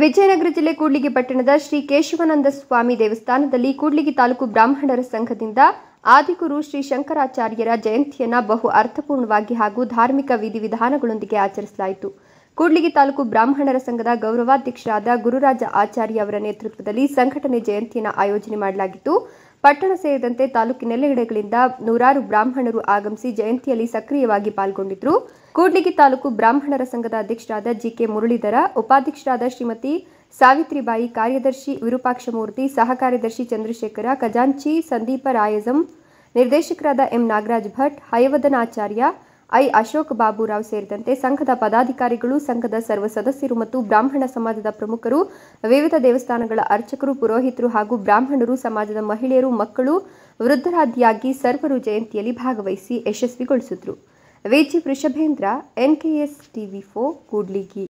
ವಿಜಯನಗರ ಜಿಲ್ಲೆ ಕೂಡ್ಲಿಗಿ ಪಟ್ಟಣದ ಶ್ರೀ ಕೇಶವಾನಂದ ಸ್ವಾಮಿ ದೇವಸ್ಥಾನದಲ್ಲಿ ಕೂಡ್ಲಿಗಿ ತಾಲೂಕು ಬ್ರಾಹ್ಮಣರ ಸಂಘದಿಂದ ಆದಿಗುರು ಶ್ರೀ ಶಂಕರಾಚಾರ್ಯರ ಜಯಂತಿಯನ್ನ ಬಹು ಅರ್ಥಪೂರ್ಣವಾಗಿ ಹಾಗೂ ಧಾರ್ಮಿಕ ವಿಧಿವಿಧಾನಗಳೊಂದಿಗೆ ಆಚರಿಸಲಾಯಿತು. ಕೂಡ್ಲಿಗಿ ತಾಲೂಕು ಬ್ರಾಹ್ಮಣರ ಸಂಘದ ಗೌರವಾಧ್ಯಕ್ಷರಾದ ಗುರುರಾಜ ಆಚಾರ್ಯ ಅವರ ನೇತೃತ್ವದಲ್ಲಿ ಸಂಘಟನೆ ಜಯಂತಿಯನ್ನು ಆಯೋಜನೆ ಮಾಡಲಾಗಿತ್ತು. ಪಟ್ಟಣ ಸೇರಿದಂತೆ ತಾಲೂಕಿನೆಲ್ಲೆಡೆಗಳಿಂದ ನೂರಾರು ಬ್ರಾಹ್ಮಣರು ಆಗಮಿಸಿ ಜಯಂತಿಯಲ್ಲಿ ಸಕ್ರಿಯವಾಗಿ ಪಾಲ್ಗೊಂಡಿದ್ದರು ಕೂಡ್ಲಿಗಿ ತಾಲೂಕು ಬ್ರಾಹ್ಮಣರ ಸಂಘದ ಅಧ್ಯಕ್ಷರಾದ ಜಿಕೆ ಮುರಳೀಧರ, ಉಪಾಧ್ಯಕ್ಷರಾದ ಶ್ರೀಮತಿ ಸಾವಿತ್ರಿಬಾಯಿ, ಕಾರ್ಯದರ್ಶಿ ವಿರೂಪಾಕ್ಷಮೂರ್ತಿ ಸಹ ಕಾರ್ಯದರ್ಶಿ ಚಂದ್ರಶೇಖರ, ಖಜಾಂಚಿ ಸಂದೀಪ ರಾಯಜಂ, ನಿರ್ದೇಶಕರಾದ ಎಂ ನಾಗರಾಜ್ ಭಟ್ ಹಯವದನಾಚಾರ್ಯ ಐ ಅಶೋಕ್ ಬಾಬುರಾವ್ ಸೇರಿದಂತೆ ಸಂಘದ ಪದಾಧಿಕಾರಿಗಳು, ಸಂಘದ ಸರ್ವ ಸದಸ್ಯರು ಮತ್ತು ಬ್ರಾಹ್ಮಣ ಸಮಾಜದ ಪ್ರಮುಖರು, ವಿವಿಧ ದೇವಸ್ಥಾನಗಳ ಅರ್ಚಕರು, ಪುರೋಹಿತರು ಹಾಗೂ ಬ್ರಾಹ್ಮಣರು, ಸಮಾಜದ ಮಹಿಳೆಯರು, ಮಕ್ಕಳು ವೃದ್ಧರಾದಿಯಾಗಿ ಸರ್ವರು ಜಯಂತಿಯಲ್ಲಿ ಭಾಗವಹಿಸಿ ಯಶಸ್ವಿಗೊಳಿಸಿದರು. V G Vrishabhendra NKS TV ಫೋ ಕೂಡ್ಲಿಗಿ.